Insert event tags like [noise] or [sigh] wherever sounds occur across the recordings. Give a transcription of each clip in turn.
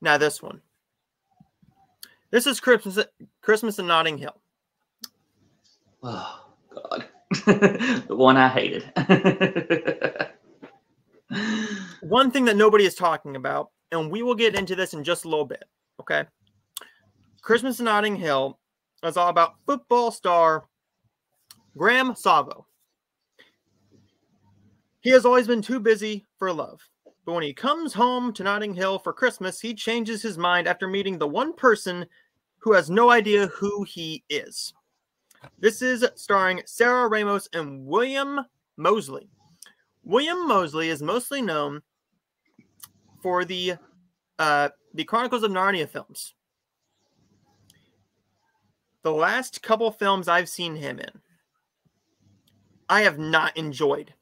Now this one. This is Christmas Christmas in Notting Hill. Oh God. the [laughs] one I hated. [laughs] one thing that nobody is talking about, and we will get into this in just a little bit, okay? Christmas in Notting Hill is all about football star Graham Savo. He has always been too busy for love. But when he comes home to Notting Hill for Christmas, he changes his mind after meeting the one person who has no idea who he is. This is starring Sarah Ramos and William Moseley. William Moseley is mostly known for the uh, the Chronicles of Narnia films. The last couple films I've seen him in, I have not enjoyed.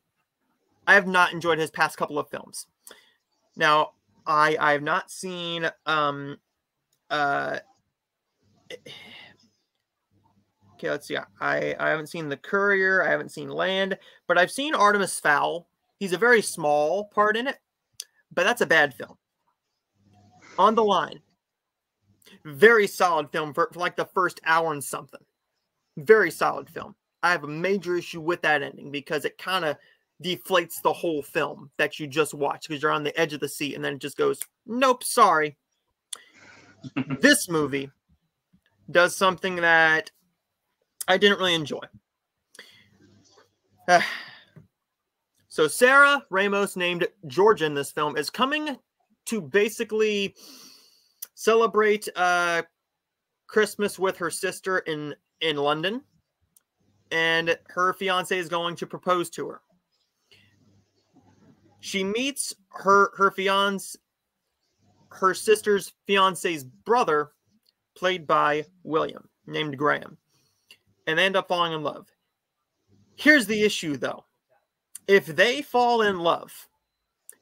I have not enjoyed his past couple of films. Now, I I have not seen um uh okay, let's see. I I haven't seen The Courier, I haven't seen Land, but I've seen Artemis Fowl. He's a very small part in it, but that's a bad film. On the line. Very solid film for, for like the first hour and something. Very solid film. I have a major issue with that ending because it kind of deflates the whole film that you just watched because you're on the edge of the seat and then it just goes, nope, sorry. [laughs] this movie does something that I didn't really enjoy. [sighs] so Sarah Ramos, named Georgia in this film, is coming to basically celebrate uh, Christmas with her sister in in London, and her fiance is going to propose to her she meets her her fiance her sister's fiance's brother played by william named graham and they end up falling in love. Here's the issue though. If they fall in love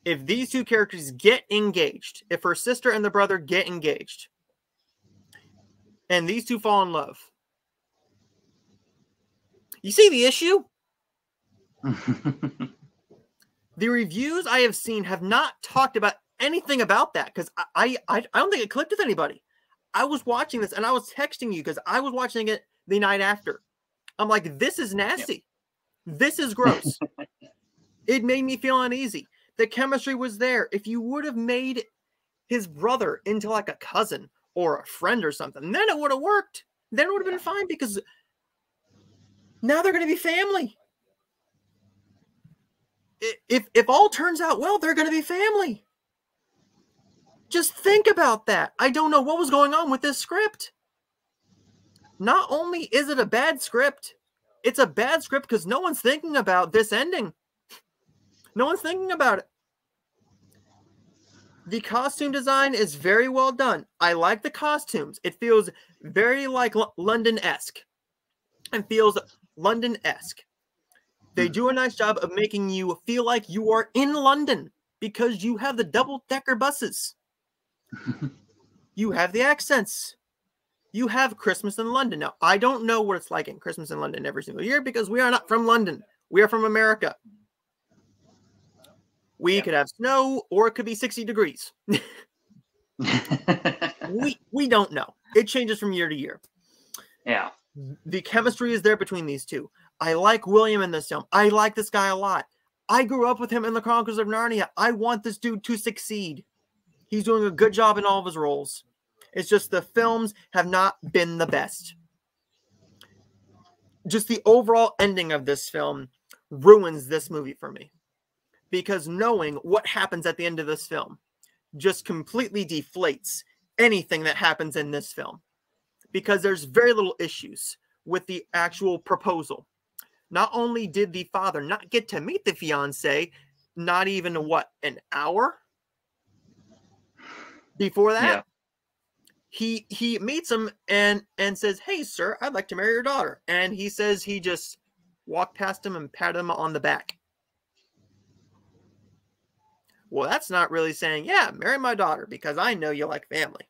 if these two characters get engaged if her sister and the brother get engaged and these two fall in love you see the issue [laughs] the reviews I have seen have not talked about anything about that because I, I I don't think it clicked with anybody. I was watching this and I was texting you because I was watching it the night after. I'm like, this is nasty. Yep. This is gross. [laughs] it made me feel uneasy. The chemistry was there. If you would have made his brother into like a cousin or a friend or something, then it would have worked. Then it would have been fine because now they're going to be family if if all turns out well, they're going to be family. Just think about that. I don't know what was going on with this script. Not only is it a bad script, it's a bad script because no one's thinking about this ending. No one's thinking about it. The costume design is very well done. I like the costumes. It feels very like London esque. It feels London esque. They hmm. do a nice job of making you feel like you are in London because you have the double decker buses. you have the accents. You have Christmas in London. Now, I don't know what it's like in Christmas in London every single year because we are not from London. We are from America. We yeah. could have snow or it could be 60 degrees. [laughs] we we don't know. It changes from year to year. Yeah. The chemistry is there between these two. I like William in this film. I like this guy a lot. I grew up with him in the Chronicles of Narnia. I want this dude to succeed. He's doing a good job in all of his roles. It's just the films have not been the best. Just the overall ending of this film ruins this movie for me. Because knowing what happens at the end of this film just completely deflates anything that happens in this film. Because there's very little issues with the actual proposal not only did the father not get to meet the fiance, not even what an hour before that, yeah. he he meets him and and says, "Hey, sir, I'd like to marry your daughter." And he says he just walked past him and patted him on the back. Well, that's not really saying, "Yeah, marry my daughter," because I know you like family.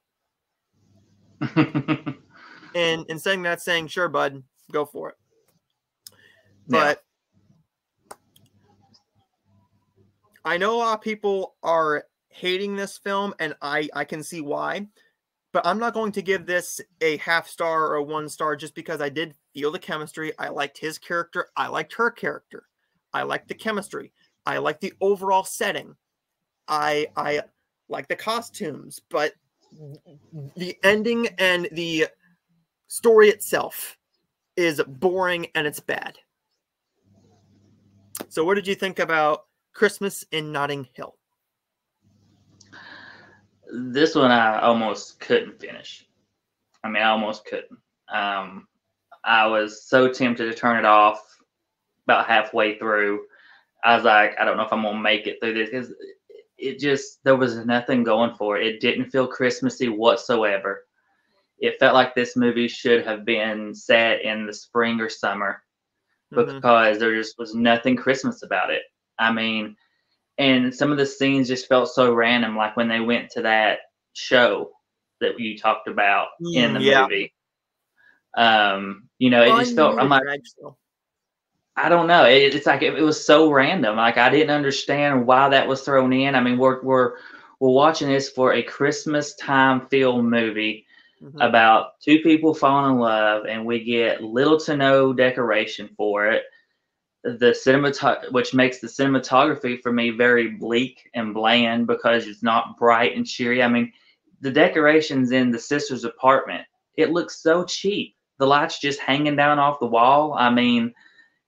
[laughs] and and saying that, saying, "Sure, bud, go for it." But yeah. I know a lot of people are hating this film, and I I can see why. But I'm not going to give this a half star or one star just because I did feel the chemistry. I liked his character. I liked her character. I liked the chemistry. I liked the overall setting. I I like the costumes, but the ending and the story itself is boring and it's bad. So, what did you think about Christmas in Notting Hill? This one I almost couldn't finish. I mean, I almost couldn't. Um, I was so tempted to turn it off about halfway through. I was like, I don't know if I'm gonna make it through this because it just there was nothing going for it. It didn't feel Christmassy whatsoever. It felt like this movie should have been set in the spring or summer mm-hmm. because there just was nothing Christmas about it. I mean, and some of the scenes just felt so random, like when they went to that show that you talked about in the yeah. movie. Um, you know, it just felt. I'm like, I don't know. It, it's like it, it, was so random. Like I didn't understand why that was thrown in. I mean, we're we're we're watching this for a Christmas time film movie mm-hmm. about two people falling in love, and we get little to no decoration for it. The cinemat, which makes the cinematography for me very bleak and bland because it's not bright and cheery. I mean, the decorations in the sister's apartment, it looks so cheap. The lights just hanging down off the wall. I mean,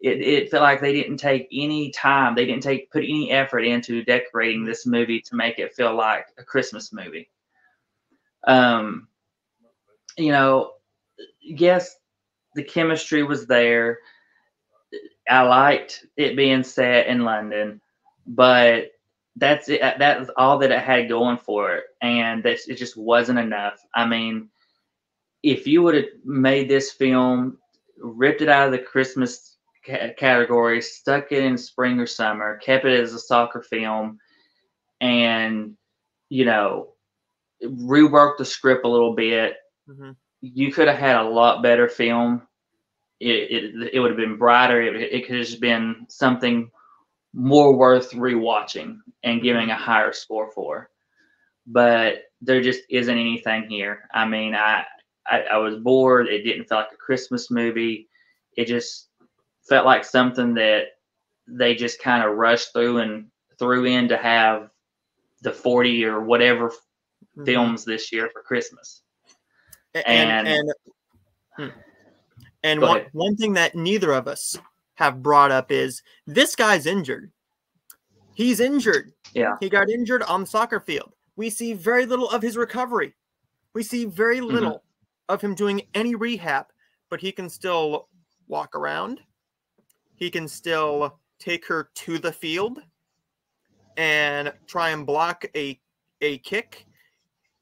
it, it felt like they didn't take any time. They didn't take put any effort into decorating this movie to make it feel like a Christmas movie. Um, you know, yes, the chemistry was there. I liked it being set in London, but that's it. That's all that it had going for it, and that it just wasn't enough. I mean, if you would have made this film, ripped it out of the Christmas c- category, stuck it in spring or summer, kept it as a soccer film, and you know, reworked the script a little bit. Mm-hmm you could have had a lot better film. It, it, it would have been brighter. It, it could have been something more worth rewatching and giving a higher score for. But there just isn't anything here. I mean, I, I, I was bored. It didn't feel like a Christmas movie. It just felt like something that they just kind of rushed through and threw in to have the 40 or whatever mm-hmm. films this year for Christmas and and and, hmm. and one, one thing that neither of us have brought up is this guy's injured. He's injured. Yeah. He got injured on the soccer field. We see very little of his recovery. We see very mm-hmm. little mm-hmm. of him doing any rehab, but he can still walk around. He can still take her to the field and try and block a a kick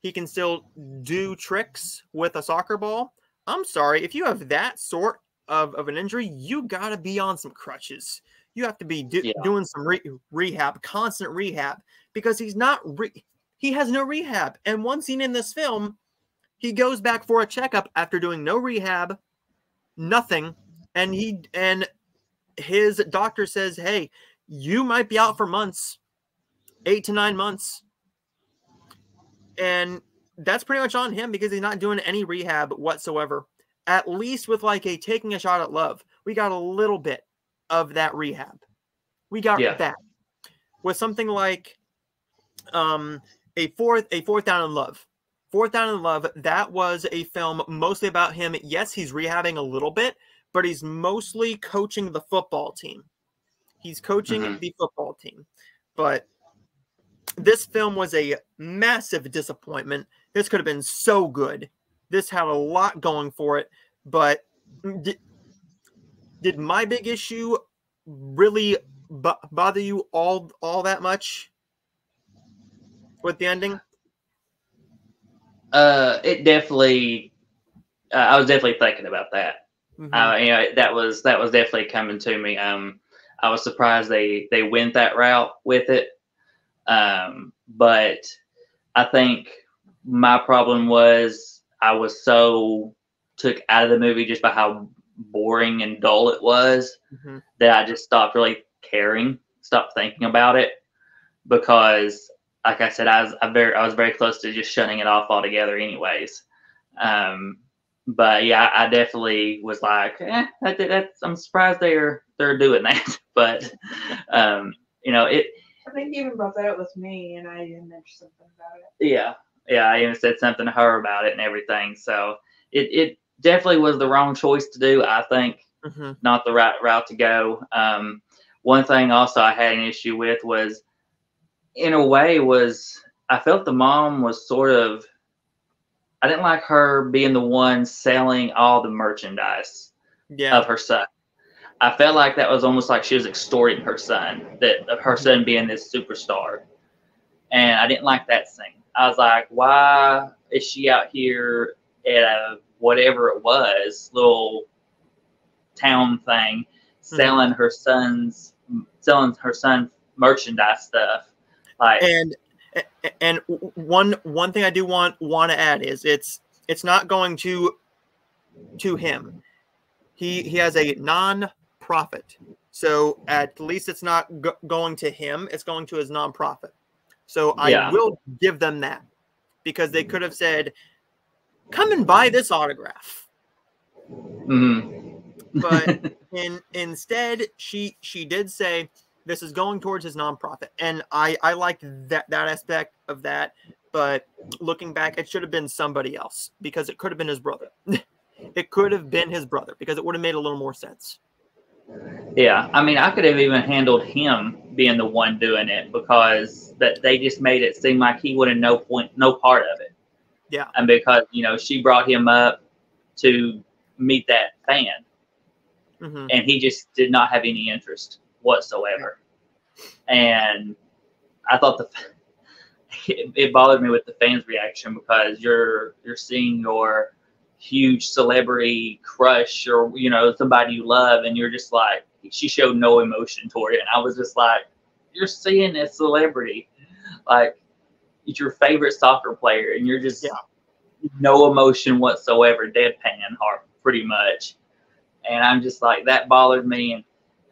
he can still do tricks with a soccer ball. I'm sorry, if you have that sort of, of an injury, you got to be on some crutches. You have to be do, yeah. doing some re- rehab, constant rehab, because he's not, re- he has no rehab. And one scene in this film, he goes back for a checkup after doing no rehab, nothing. And he, and his doctor says, Hey, you might be out for months, eight to nine months and that's pretty much on him because he's not doing any rehab whatsoever. At least with like a taking a shot at love, we got a little bit of that rehab. We got yeah. that with something like um a fourth a fourth down in love. Fourth down in love. That was a film mostly about him. Yes, he's rehabbing a little bit, but he's mostly coaching the football team. He's coaching mm-hmm. the football team, but this film was a massive disappointment. This could have been so good. This had a lot going for it, but did, did my big issue really b- bother you all all that much with the ending? Uh, it definitely. Uh, I was definitely thinking about that. Mm-hmm. Uh, you know, that was that was definitely coming to me. Um, I was surprised they they went that route with it. Um, but I think my problem was I was so took out of the movie just by how boring and dull it was mm-hmm. that I just stopped really caring, stopped thinking about it because like I said, I was I very I was very close to just shutting it off altogether, anyways. Um, but yeah, I definitely was like, eh, that, that's I'm surprised they're they're doing that. [laughs] but um, you know, it. I think you even brought that up with me, and I even mentioned something about it. Yeah, yeah, I even said something to her about it and everything. So it it definitely was the wrong choice to do. I think hmm not the right route to go. Um, one thing also I had an issue with was, in a way, was I felt the mom was sort of. I didn't like her being the one selling all the merchandise Yeah. of her son. I felt like that was almost like she was extorting her son, that of her son being this superstar, and I didn't like that scene. I was like, why is she out here at a whatever it was little town thing hmm. selling her son's selling her son merchandise stuff like and and one one thing I do want want to add is it's it's not going to to him. He he has a non-profit, so at least it's not go- going to him. It's going to his non-profit. So I Yeah. will give them that because they could have said, "Come and buy this autograph," mhm. but [laughs] in instead she she did say this is going towards his nonprofit and i i like that that aspect of that but looking back it should have been somebody else because it could have been his brother [laughs] it could have been his brother because it would have made a little more sense Yeah, I mean, I could have even handled him being the one doing it because that they just made it seem like he wanted no point, no part of it. Yeah. and because you know she brought him up to meet that fan, hmm and he just did not have any interest whatsoever. And I thought the [laughs] it, it bothered me with the fans' reaction because you're you're seeing your huge celebrity crush or you know somebody you love, and you're just like she showed no emotion toward it, and I was just like, you're seeing a celebrity, like it's your favorite soccer player, and you're just Yeah. no emotion whatsoever, deadpan heart pretty much, and I'm just like that bothered me and.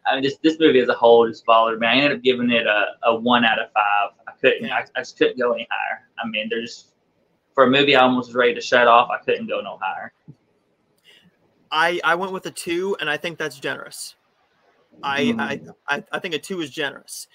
I mean, this this movie as a whole just bothered me. I ended up giving it a, a one out of five. I couldn't. I, I just couldn't go any higher. I mean, there's for a movie I almost was ready to shut off. I couldn't go no higher. i i went with a two and i think that's generous I, hmm. I i i think a two is generous